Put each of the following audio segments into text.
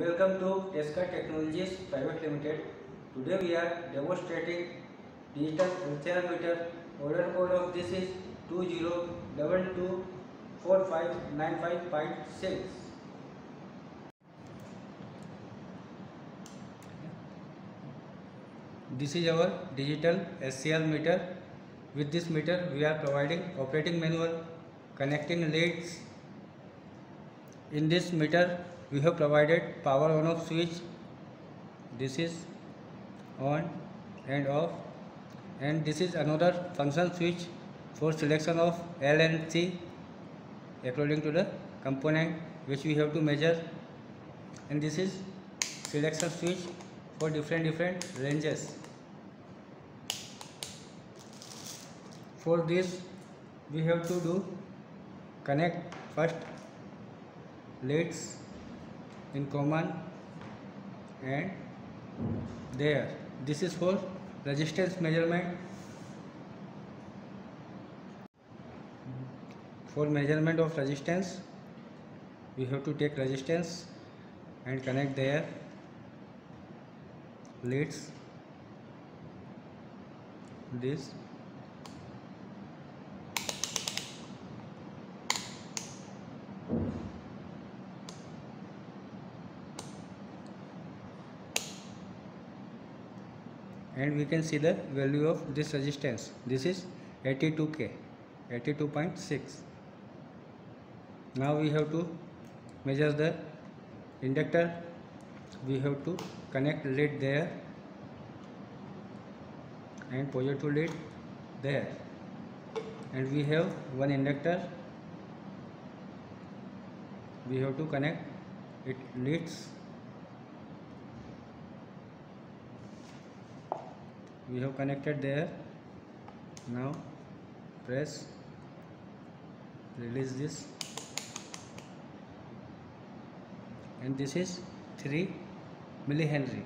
Welcome to Tesca Technologies Private Limited. Today we are demonstrating digital LCR. Order code of this is 20224595.6. This is our digital SCR meter. With this meter we are providing operating manual, connecting leads. In this meter we have provided power on off switch. This is on and off and this is another function switch for selection of L and C according to the component which we have to measure and this is selection switch for different different ranges for this we have to do connect first leads in common and there this is for resistance measurement for measurement of resistance we have to take resistance and connect there leads this and we can see the value of this resistance. This is 82k 82.6 now we have to measure the inductor. We have to connect lead there and positive lead there. And we have one inductor. We have to connect it leads we have connected there. Now press. Release this. And this is 3 millihenry.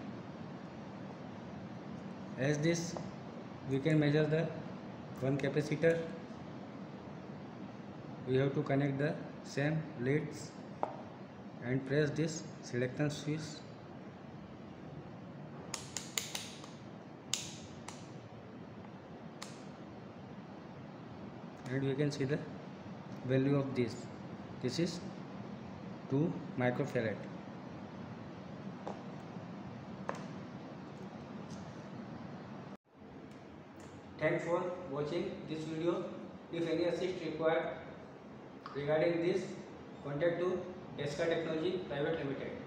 As this we can measure the one capacitor. We have to connect the same leads and press this selection switch and we can see the value of this this is 2 microfarad thanks for watching this video if any assist required regarding this contact to Tesca Technology Private Limited